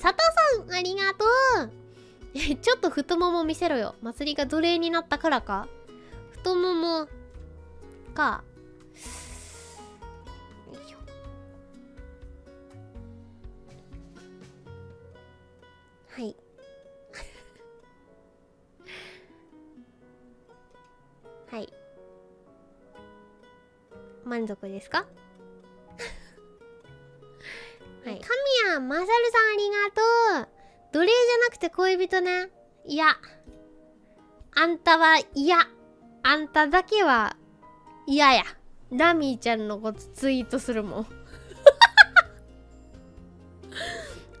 佐藤さんありがとう。ちょっと太もも見せろよ。祭りが奴隷になったからか。太ももか。はい。はい。満足ですか？はい。神谷まさるさんありがとう。奴隷じゃなくて恋人ね。いや。あんたは嫌。あんただけは嫌や。ラミーちゃんのことツイートするもん。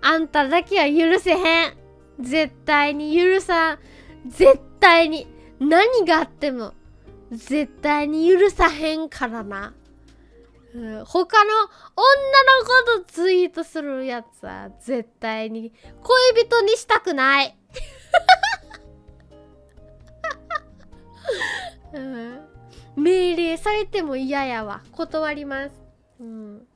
あんただけは許せへん。絶対に許さん。絶対に何があっても絶対に許さへんからな、うん、他の女の子とツイートするやつは絶対に恋人にしたくない、うん、命令されても嫌やわ。断ります、うん、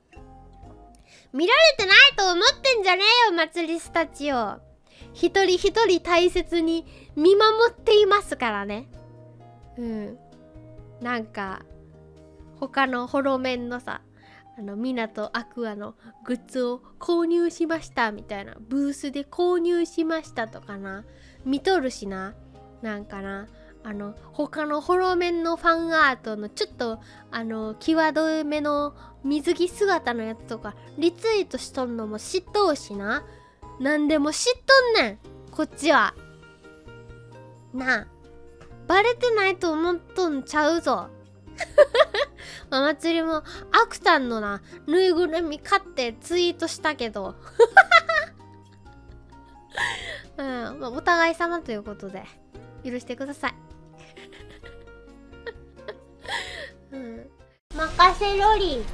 見られてないと思ってんじゃねえよ祭りスたちよ一人一人大切に見守っていますからね。うん。なんか他のホロメンのさあの港アクアのグッズを購入しましたみたいなブースで購入しましたとかな見とるしななんかなあの他のホロメンのファンアートのちょっとあの際どめの水着姿のやつとかリツイートしとんのも知っとうしな何でも知っとんねんこっちは。なあバレてないと思っとんちゃうぞ。お祭りもアクタンのなぬいぐるみ買ってツイートしたけど。うん、まあ、お互い様ということで許してください。うん。任せろり。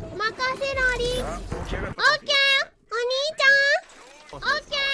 任せろり。オッケー。お兄ちゃん。オッケ